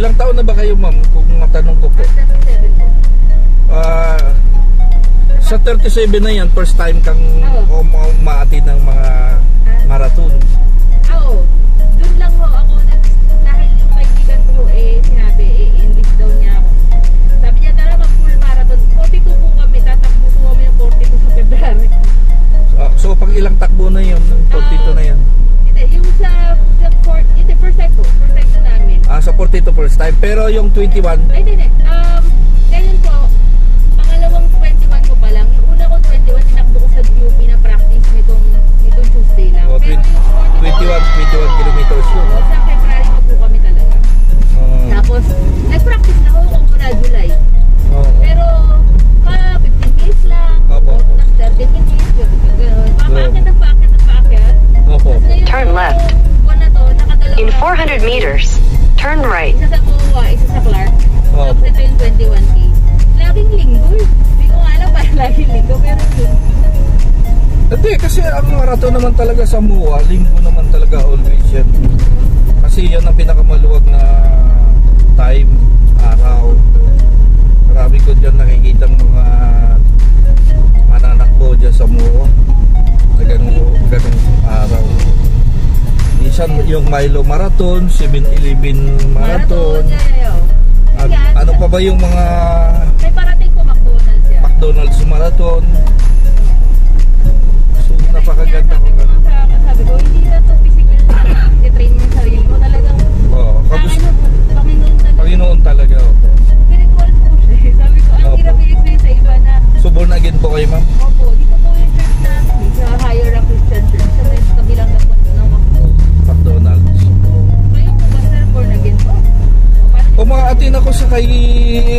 Ilang taon na ba kayo ma'am kung matanong ko po? 37 po. Ah, sa 37 na yan, first time kang Oo. um, umaati ng mga marathon. Ah, oo. Doon lang ho ako nag dahil yung kaibigan ko eh sinabi eh enlist daw niya ako. Sabi niya tara mag full marathon. 42 po kami, tatakbo po kami ng 42 sa February. Ah, so pag ilang takbo na yun, 42 first time. Pero yung 21, Ay, hindi. Um, ngayon po, pangalawang 21 ko pa lang. Yung una ko 21, tinakbo ko sa UP na practice nitong, nitong Tuesday lang. oh, Pero 20 yung 21, 21 kilometers yun. Oo, sa February pa po kami talaga. Ah, Tapos, nag-practice na ako kung mula July. oo. Pero, mga 15 minutes lang. Opo, opo. Tapos 30 minutes. Gano'n. Paakyat ng paakyat ng paakyat. Opo. Turn left. In 400 meters, turn right. Hindi, kasi ang marathon naman talaga sa MUA, linggo naman talaga always yan. Kasi yan ang pinakamaluwag na time, araw. Marami ko dyan nakikita mga mananakbo dyan sa MUA. Na ganung, ganung araw. Minsan yung Milo Marathon, 7-Eleven Marathon. Yeah, yeah, yeah. An- Yan. ano pa ba yung mga May parating po McDonald's yan. McDonald's Marathon? Napakaganda ko ganun. sa sabi ko, hindi na to physical na i-train mo yung sarili mo. Talagang, Oo, Panginoon talaga. Panginoon talaga. opo. Spiritual po siya. eh. Sabi ko, ang hirap i-explain sa iba na, So born again po kayo ma'am? opo, dito po yung church namin, sa Higher Rock Christian Church, sa may kabilang na po ng. McDonald's. Kayo po ba, sir, born again po? Umaatin ako sa kay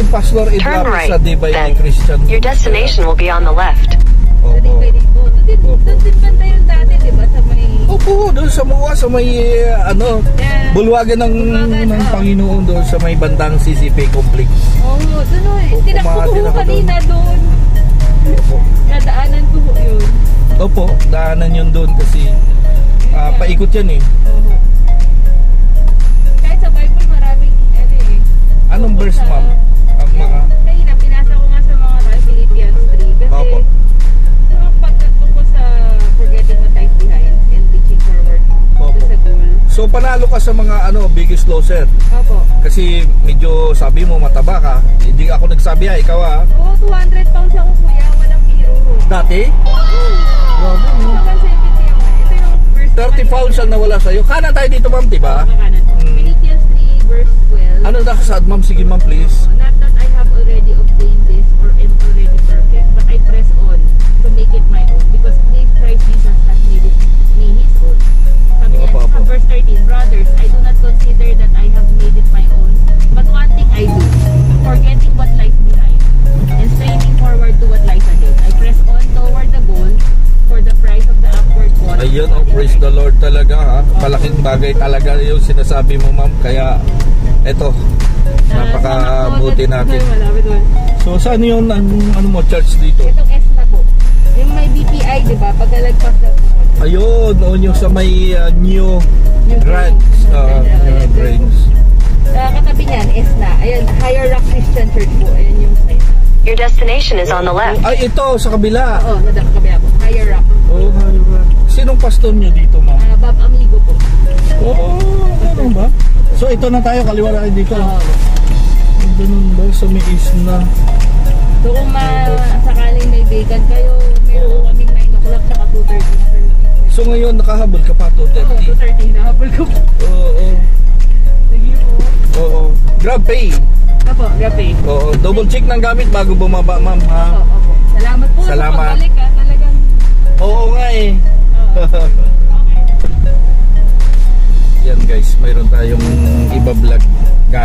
Pastor Turn right, sa Dibay then. Christian. Your destination will be on the left. Opo. Dibay din po. Doon din, Opo. doon din banda yung dati, di ba? Sa may... Opo, doon sa Mua, sa may ano, Yeah. bulwagan ng, Bulwagan, ng oh. Panginoon doon sa may bandang CCP complex. Oo, doon o eh. Tinakbo ko kanina doon. Opo. Nadaanan ko po yun. Opo, daanan yun doon kasi ah, paikot yan eh. Oo. Kahit sa Bible maraming ano eh. Anong verse ma'am? So panalo ka sa mga ano, biggest loser. Opo. Kasi medyo sabi mo mataba ka. Hindi ako nagsabi ha, ikaw ha. Oo, 200 pounds ako kuya, walang biro. Dati? Grabe, no? Hanggang 70 yung, ito yung verse 30 pounds ang nawala sa'yo. Kanan tayo dito ma'am, di ba? Philippians 3 verse 12. Ano na kasad ma'am? Sige ma'am please. Not that I have already Ayun, oh, praise the Lord talaga ha. Malaking bagay talaga yung sinasabi mo ma'am. Kaya eto, napakabuti natin. So saan yun ang ano mo church dito? Itong S na po. Yung may BPI, di ba? Pagkalagpas na po. Ayun, noon yung sa may uh, new New grants. Uh, Ayan, new grains. Sa katabi niyan, S na. Ayun, Higher Rock Christian Church po. Ayun yung site. Your destination is on the left. Ay, ito sa kabila. Oo, nadang kabila po. Higher Rock. Oh, hayra. Pastor nyo dito ma'am? Uh, Bob Amigo po. Oo, oh, ganun ba? So ito na tayo, kaliwa na tayo dito. Oo. Ganun ba? Sa may isna. So kung ma sakaling may vacant kayo, meron kaming 9 o'clock saka 2.30 na service. So ngayon, nakahabol ka pa, Oo, 2.30. 2.30 na habol ko po. Oo, oo. Sige po. Oo. Grab pay. Opo, gabi. Oo. Double check ng gamit bago bumaba, ma'am, ha? Opo, opo. Salamat po Salamat. sa pagbalik ha. Talagang, Oo nga eh.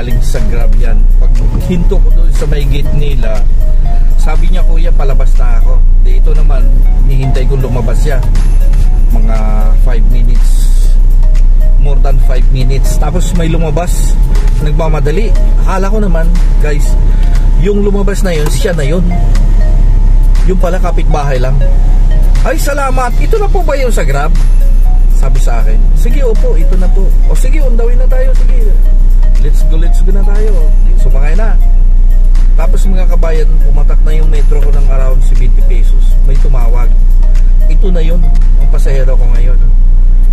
Galing sa Grab yan. Pag hinto ko doon sa may gate nila, sabi niya kuya palabas na ako. Dito naman, hihintay kong lumabas siya. Mga 5 minutes. More than 5 minutes. Tapos may lumabas, nagmamadali. Akala ko naman, guys, yung lumabas na yun, siya na yun. Yung pala kapitbahay lang. Ay, salamat. Ito na po ba yung sa Grab? Sabi sa akin, sige opo, ito na po. O sige, undawin na tayo, sige. Let's go, let's go na tayo. Sumakay na. Tapos mga kabayan, pumatak na yung metro ko ng around 70 pesos. May tumawag. Ito na yun, ang pasahero ko ngayon.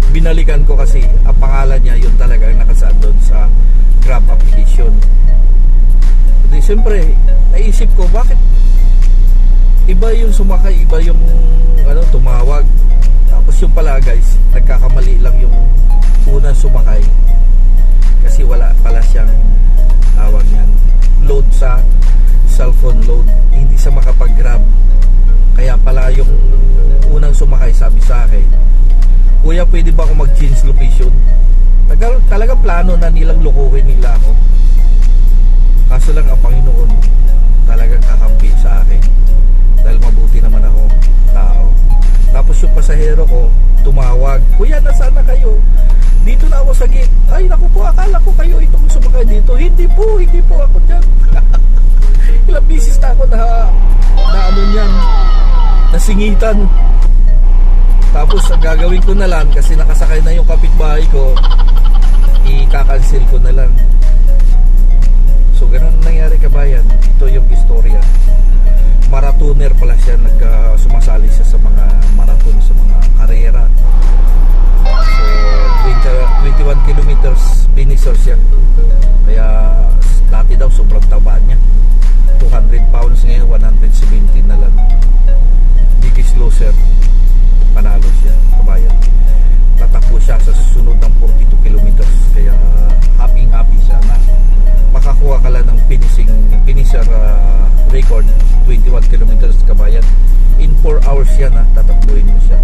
Binalikan ko kasi ang pangalan niya, yun talaga ang nakasaad doon sa Grab application. Di siyempre, naisip ko, bakit iba yung sumakay, iba yung ano, tumawag. Tapos yung pala guys, nagkakamali Kuya, pwede ba ako mag-change location? Tagal, talaga plano na nilang lukuhin nila ako. Kaso lang ang Panginoon talagang kakampi sa akin. Dahil mabuti naman ako tao. Tapos yung pasahero ko tumawag, Kuya, nasaan na kayo? Dito na ako sa gate. Ay, naku po, akala ko kayo itong sumakay dito. Hindi po, hindi po ako dyan. Ilang bisis na ako na, na ano niyan, nasingitan. Tapos ang gagawin ko na lang kasi nakasakay na yung kapitbahay ko, i-cancel ko na lang. So ganun ang nangyari kabayan. Ito yung istorya. Marathoner pala siya, nag uh, sumasali siya sa mga marathon, sa mga karera. So 20, 21 kilometers finisher siya. 4 hours yan na tatakbuhin mo siya